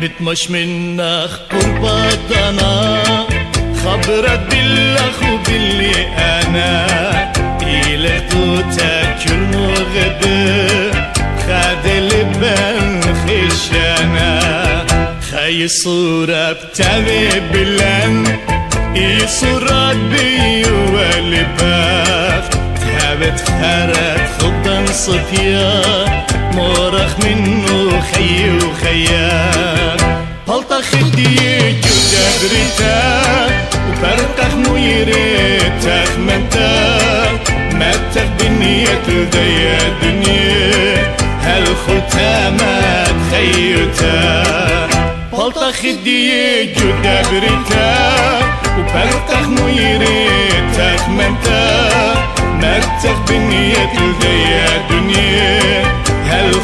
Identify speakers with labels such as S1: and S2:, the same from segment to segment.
S1: بتمش منك قربتنا. خبرت بالله وباللي أنا. إلى تاكل مغبه خاد لبن خشانا. خي صورة بتابي بلن. إي صورة بي والباف. تهابت خارت خضن صفيا. مورخ منه خي وخيا. بلطة خدي جودة بريتا وبرتخ ميريتخ منتا متخ دنيا تلدي دنيا هالختامات خيوتا بلطة خدي جودة بريتا وبرتخ ميريتخ منتا متخ دنيا تلدي دنيا.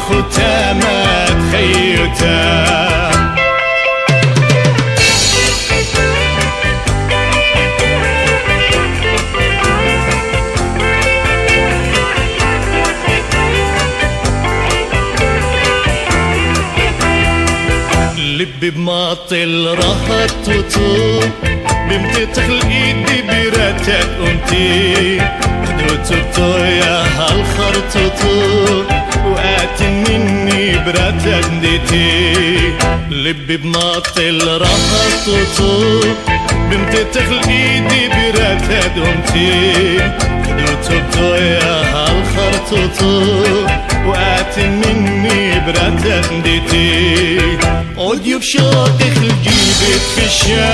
S1: هالختامات خيوتا لبي بماطل راحت وطوب بمتتخ ايدي براتك امتي دوتو يا هالخرطوطو وقات مني براتك ديتي لبي بماطل راحت وطوب بمتتخ إيدي براتك امتي دوتو يا هالخرطوطو وقات مني براتك ديتي اوديو بشوق الجيب تخشى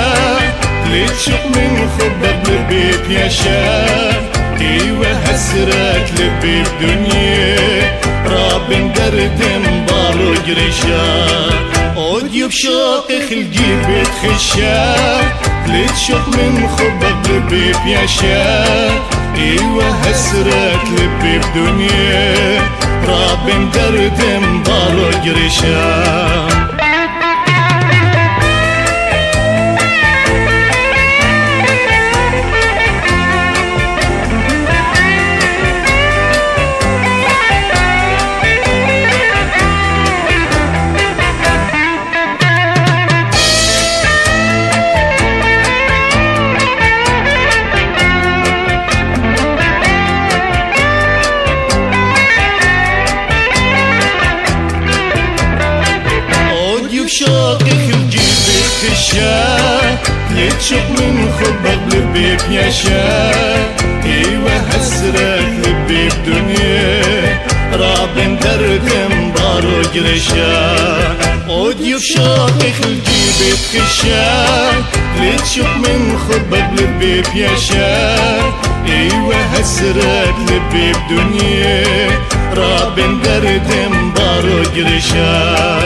S1: لتشوق من خبك للبيت يا شاب إيوه هسرك لبي بدنيا راب درد مبارو جريشا اوديو بشوق الجيب تخشى لتشوق من خبك للبيت يا شاب إيوه هسرك لبي بدنيا. راب درد مبارو جريشا بشوقك وجيبك خشاك يتشوق من خبك لبيك يا شاك إيوه هسرك لبي بدنيا راب درد مبارو جرشا اوديو بشوقك وجيبك خشاك يتشوق من خبك لبيك يا شاك إيوه هسرك لبي بدنيا راب درد مبارو جرشا